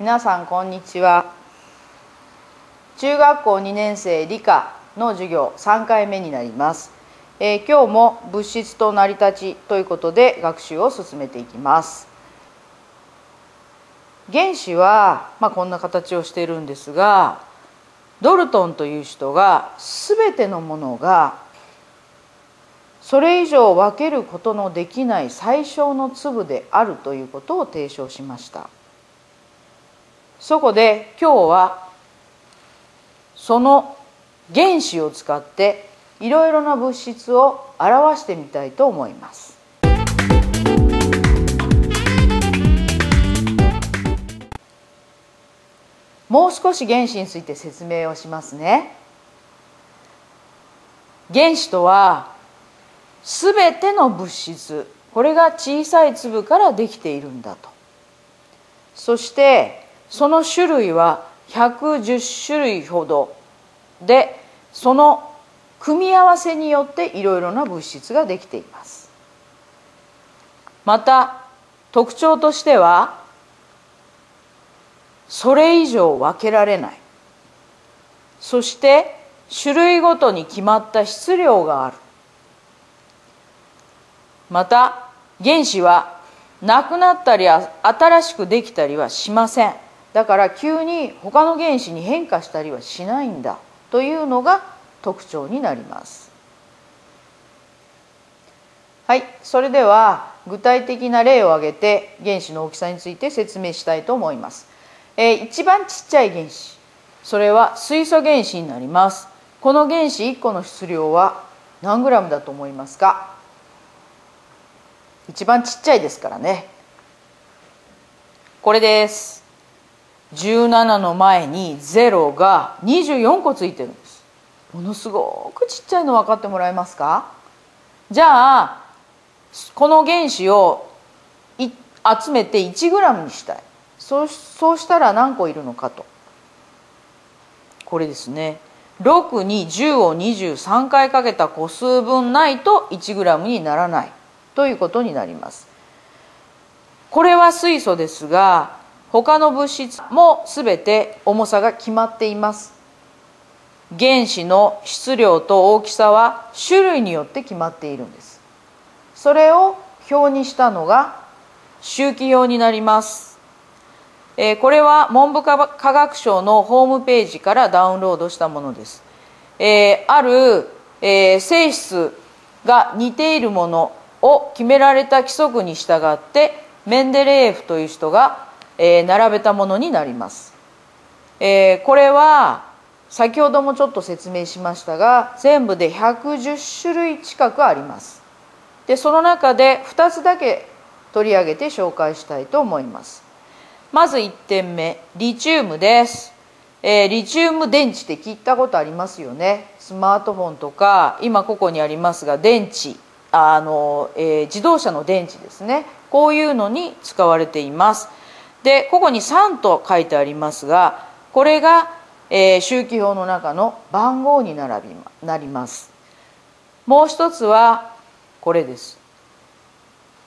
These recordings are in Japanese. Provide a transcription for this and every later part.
皆さんこんにちは。中学校2年生理科の授業3回目になります、えー、今日も物質と成り立ちということで学習を進めていきます。原子は、まあ、こんな形をしているんですがドルトンという人が全てのものがそれ以上分けることのできない最小の粒であるということを提唱しました。そこで今日はその原子を使っていろいろな物質を表してみたいと思います。もう少し原子について説明をしますね。原子とはすべての物質これが小さい粒からできているんだとそしてその種類は110種類ほどでその組み合わせによっていろいろな物質ができています。また特徴としてはそれ以上分けられない。そして種類ごとに決まった質量がある。また原子はなくなったり新しくできたりはしません。だから急に他の原子に変化したりはしないんだというのが特徴になります。はいそれでは具体的な例を挙げて原子の大きさについて説明したいと思います、えー、一番ちっちゃい原子それは水素原子になります。この原子1個の質量は何グラムだと思いますか？一番ちっちゃいですからね。これです。17の前に0が24個ついてるんです。ものすごくちっちゃいの分かってもらえますか？じゃあこの原子を集めて 1g にしたい。そうそうしたら何個いるのかと。これですね。6に10を23回かけた個数分ないと 1g にならないということになります。これは水素ですが他の物質も全て重さが決まっています。原子の質量と大きさは種類によって決まっているんです。それを表にしたのが周期表になります、これは文部科学省のホームページからダウンロードしたものです、ある、性質が似ているものを決められた規則に従ってメンデレーエフという人がえー、並べたものになります、えー、これは先ほどもちょっと説明しましたが全部で110種類近くあります。でその中で2つだけ取り上げて紹介したいと思います。まず1点目リチウムです、えー、リチウム電池って聞いたことありますよね。スマートフォンとか今ここにありますが電池。あの、えー、自動車の電池ですね。こういうのに使われています。でここに3と書いてありますがこれが、えー、周期表の中の番号に並びなります。もう一つはこれです。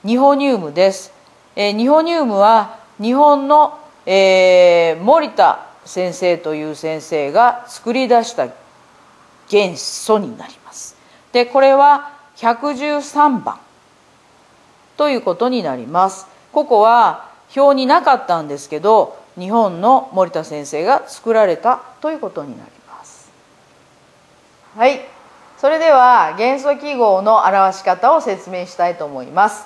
ニホニウムです、えー、ニホニウムは日本の、えー、森田先生という先生が作り出した元素になります。でこれは113番ということになります。ここは表になかったんですけど日本の森田先生が作られたということになります。はい。それでは元素記号の表し方を説明したいと思います、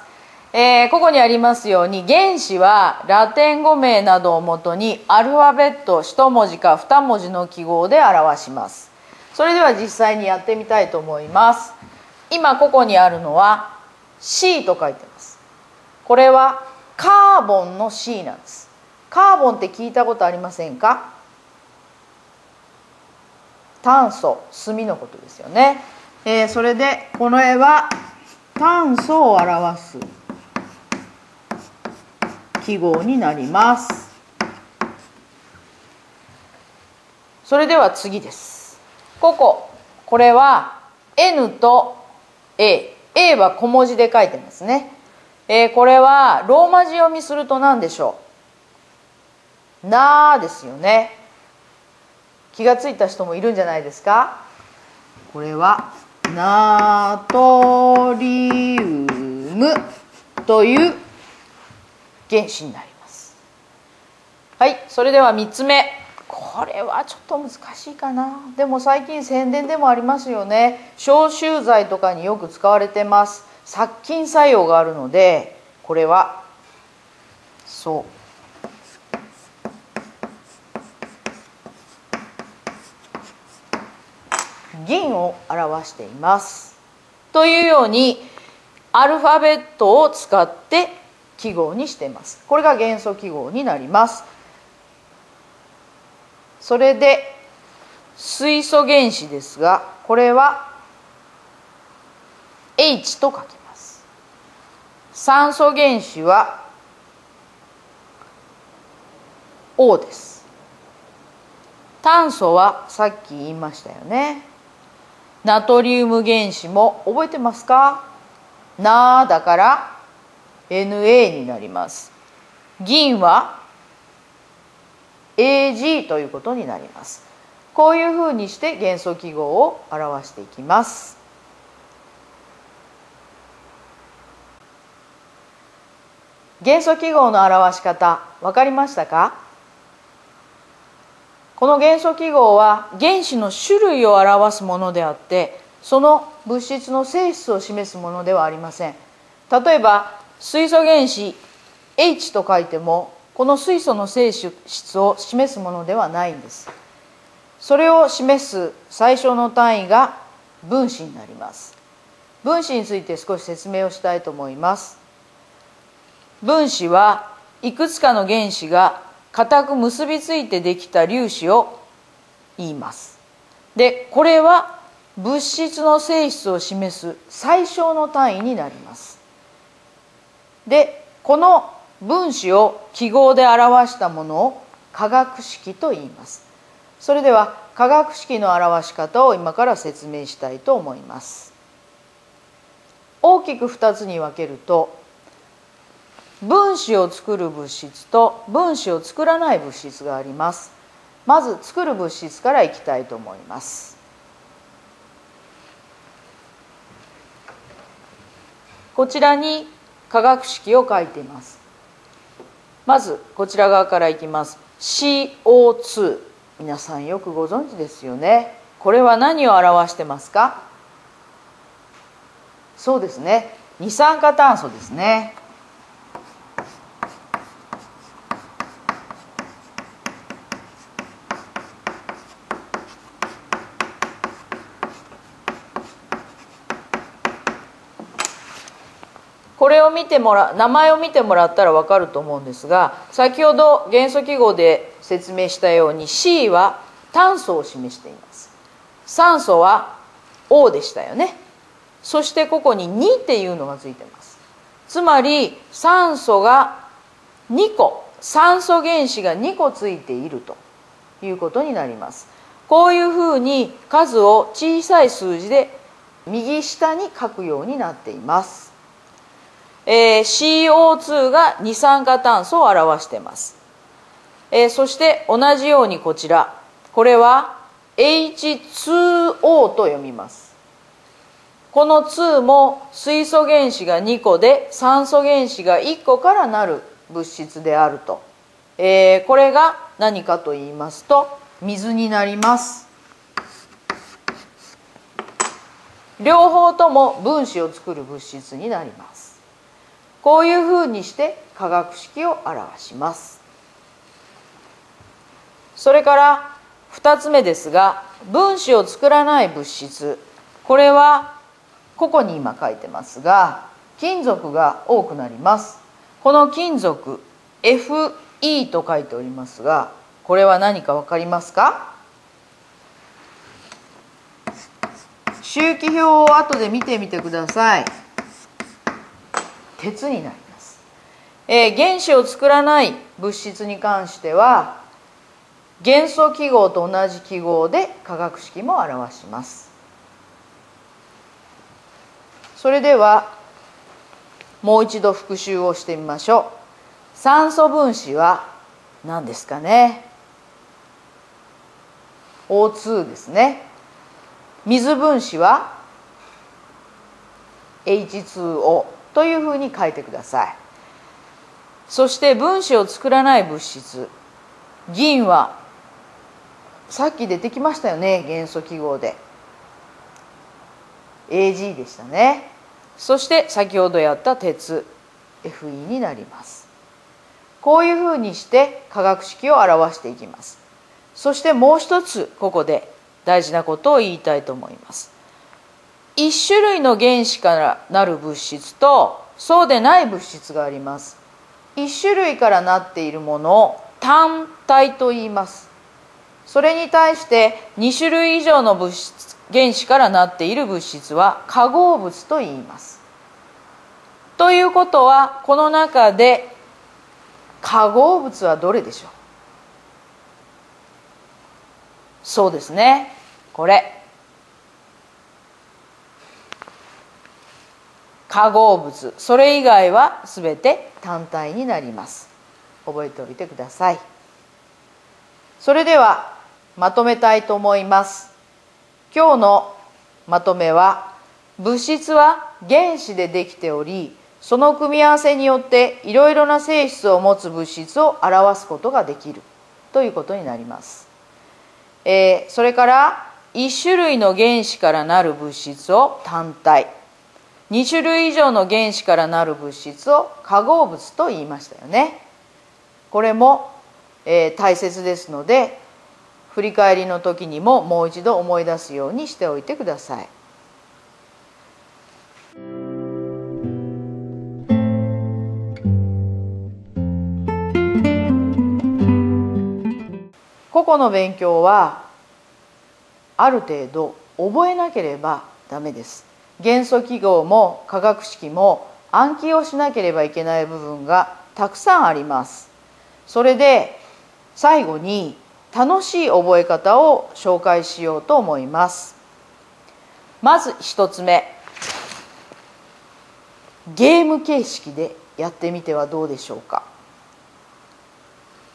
えー、ここにありますように原子はラテン語名などをもとにアルファベット1文字か2文字の記号で表します。それでは実際にやってみたいと思います。今ここにあるのは C と書いてます。これはカーボンの C なんですカーボンって聞いたことありませんか？炭素炭のことですよね、えー、それでこの絵は炭素を表す記号になります。それでは次です。ここ。これは N と A A は小文字で書いてますね。えー、これはローマ字読みすると何でしょう？なですよね。気がついた人もいるんじゃないですか？これはナトリウムという原子になります。はいそれでは3つ目。これはちょっと難しいかな。でも最近宣伝でもありますよね。消臭剤とかによく使われてます。殺菌作用があるのでこれはそう。銀を表しています。というようにアルファベットを使って記号にしています。これが元素記号になります。それで水素原子ですがこれは H と書きます。酸素原子は O です。炭素はさっき言いましたよね。ナトリウム原子も覚えてますか？なだから Na になります。銀は Ag ということになります。こういうふうにして元素記号を表していきます。元素記号の表し方分かりましたか？この元素記号は原子の種類を表すものであってその物質の性質を示すものではありません。例えば水素原子 H と書いてもこの水素の性質を示すものではないんです。それを示す最小の単位が分子になります。分子について少し説明をしたいと思います。分子はいくつかの原子が固く結びついてできた粒子を言います。でこれは物質の性質を示す最小の単位になります。でこの分子を記号で表したものを化学式と言います。それでは化学式の表し方を今から説明したいと思います。大きく2つに分けると分子を作る物質と分子を作らない物質があります。まず作る物質からいきたいと思います。こちらに化学式を書いています。まずこちら側からいきます。CO2 皆さんよくご存知ですよね。これは何を表してますか？そうですね。二酸化炭素ですね。これを見てもら名前を見てもらったら分かると思うんですが先ほど元素記号で説明したように C は炭素を示しています。酸素は O でしたよね。そしてここに2っていうのがついてます。つまり酸素が2個酸素原子が2個ついているということになります。こういうふうに数を小さい数字で右下に書くようになっています。えー、CO2 が二酸化炭素を表しています、えー、そして同じようにこちら。これは H2O と読みます。この2も水素原子が2個で酸素原子が1個からなる物質であると、えー、これが何かと言いますと水になります。両方とも分子を作る物質になります。こういうふうにして化学式を表します。それから2つ目ですが分子を作らない物質。これはここに今書いてますが金属が多くなります。この金属 Fe と書いておりますがこれは何か分かりますか？周期表を後で見てみてください。鉄になります、えー、原子を作らない物質に関しては元素記号と同じ記号で化学式も表します。それではもう一度復習をしてみましょう。酸素分子は何ですかね？O2 ですね。水分子は H2O というふうに書いてください。そして分子を作らない物質。銀はさっき出てきましたよね元素記号で。AG でしたね。そして先ほどやった鉄。FE になります。こういうふうにして化学式を表していきます。そしてもう一つここで大事なことを言いたいと思います。一種類の原子からなる物質とそうでない物質があります。一種類からなっているものを単体と言います。それに対して2種類以上の物質原子からなっている物質は化合物と言います。ということはこの中で化合物はどれでしょう？そうですね。これ。化合物。それ以外は全て単体になります。覚えておいてください。それではまとめたいと思います。今日のまとめは物質は原子でできておりその組み合わせによっていろいろな性質を持つ物質を表すことができる。ということになります、えー、それから1種類の原子からなる物質を単体。2種類以上の原子からなる物質を化合物と言いましたよね。これも、えー、大切ですので振り返りの時にももう一度思い出すようにしておいてください。個々の勉強はある程度覚えなければダメです。元素記号も化学式も暗記をしなければいけない部分がたくさんあります。それで最後に楽しい覚え方を紹介しようと思います。まず一つ目。ゲーム形式でやってみてはどうでしょうか。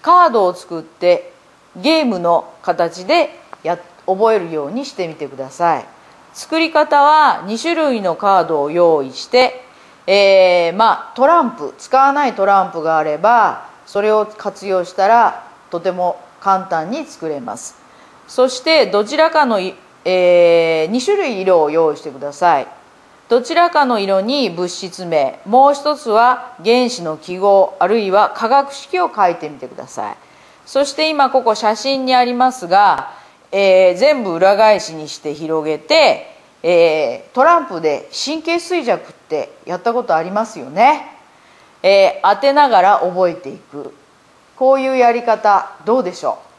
カードを作ってゲームの形でや覚えるようにしてみてください。作り方は2種類のカードを用意して、えー、まあトランプ使わないトランプがあればそれを活用したらとても簡単に作れます。そしてどちらかの、えー、2種類色を用意してください。どちらかの色に物質名もう一つは原子の記号あるいは化学式を書いてみてください。そして今ここ写真にありますがえー、全部裏返しにして広げて、えー、トランプで神経衰弱ってやったことありますよね、えー、当てながら覚えていく。こういうやり方どうでしょう？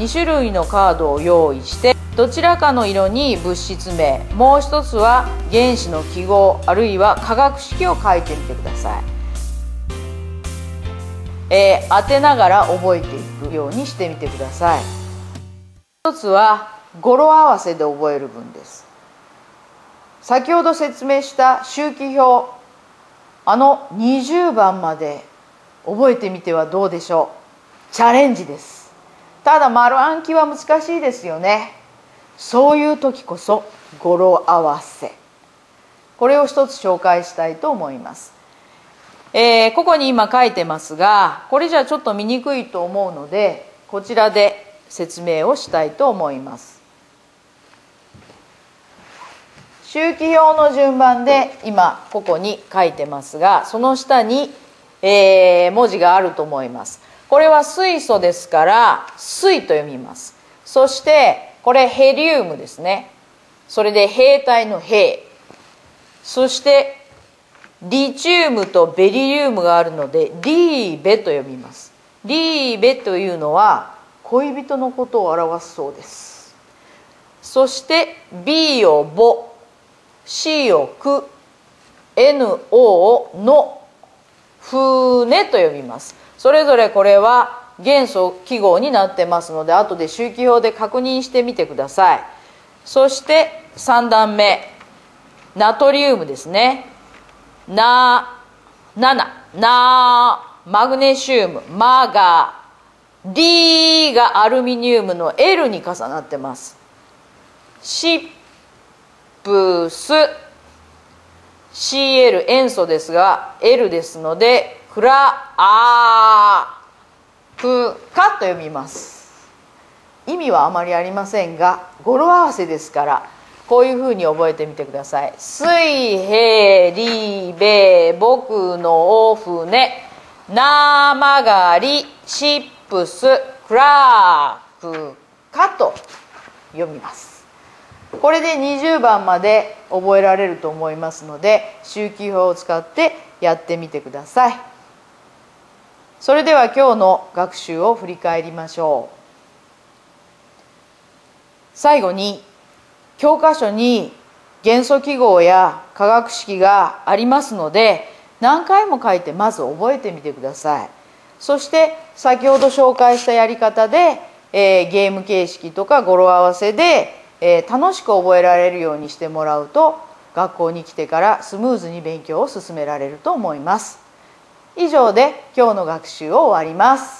2種類のカードを用意してどちらかの色に物質名もう一つは原子の記号あるいは化学式を書いてみてください、えー、当てながら覚えていくようにしてみてください。一つは語呂合わせで覚える文です。先ほど説明した周期表あの20番まで覚えてみてはどうでしょう。チャレンジです。ただ丸暗記は難しいですよね。そういう時こそ語呂合わせ。これを一つ紹介したいと思います、えー、ここに今書いてますがこれじゃちょっと見にくいと思うのでこちらで説明をしたいと思います。周期表の順番で今ここに書いてますがその下に、えー、文字があると思います。これは水素ですから水と読みます。そしてこれヘリウムですね。それで兵隊の兵。そしてリチウムとベリリウムがあるのでリーベと呼びます。リーベというのは恋人のことを表すそうです。そして B をボ。C をク。NO をの。船と呼びます。それぞれこれは元素記号になってますので後で周期表で確認してみてください。そして3段目。ナトリウムですね。な7なマグネシウム。マガ D がアルミニウムの L に重なってます。シップス。CL 塩素ですが L ですのでクラアープカと読みます。意味はあまりありませんが語呂合わせですからこういうふうに覚えてみてください。水平リベ僕のお船生がりシップスクラークかと読みます。これで20番まで覚えられると思いますので周期表を使ってやってみてください。それでは今日の学習を振り返りましょう。最後に教科書に元素記号や化学式がありますので何回も書いてまず覚えてみてください。そして先ほど紹介したやり方で、えー、ゲーム形式とか語呂合わせで、えー、楽しく覚えられるようにしてもらうと学校に来てからスムーズに勉強を進められると思います。以上で今日の学習を終わります。